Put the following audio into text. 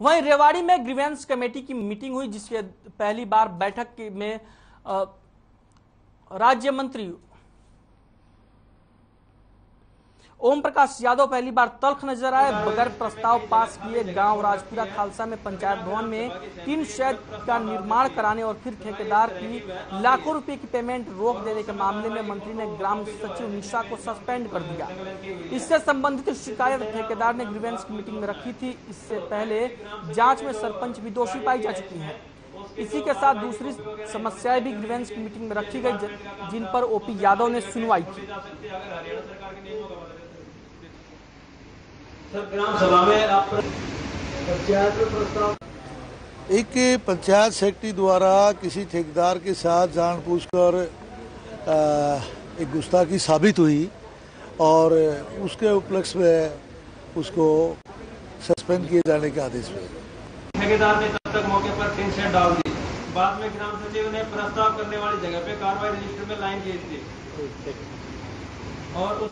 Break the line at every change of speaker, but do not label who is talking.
वहीं रेवाड़ी में grievance committee की मीटिंग हुई, जिसके पहली बार बैठक में राज्य मंत्री ओम प्रकाश यादव पहली बार तल्ख नज़र आए, बगैर प्रस्ताव पास किए गाँव राजपुरा खालसा में पंचायत भवन में तीन शेड का निर्माण कराने और फिर ठेकेदार की लाखों रुपए की पेमेंट रोक देने के मामले में मंत्री ने ग्राम सचिव निशा को सस्पेंड कर दिया। इससे संबंधित शिकायत ठेकेदार ने ग्रीवेंस की मीटिंग में रखी थी। इससे पहले जाँच में सरपंच भी दोषी पाई जा चुकी है। इसी के साथ दूसरी समस्याएँ भी ग्रीवेंस की मीटिंग में रखी गई, जिन पर ओपी यादव ने सुनवाई की।
ग्राम सभा में आप पंचायत में प्रस्ताव।
एक पंचायत सेक्रेटरी द्वारा किसी ठेकेदार के साथ जानबूझकर एक गुस्ताखी साबित हुई और उसके उपलक्ष्य में उसको सस्पेंड किए जाने के आदेश हुए
ठेकेदार ने तब तक मौके पर टीन शेड डाल दी बाद में ग्राम सचिव ने प्रस्ताव करने वाली जगह पे कार्रवाई रजिस्टर में लाइन खींच दी। और उस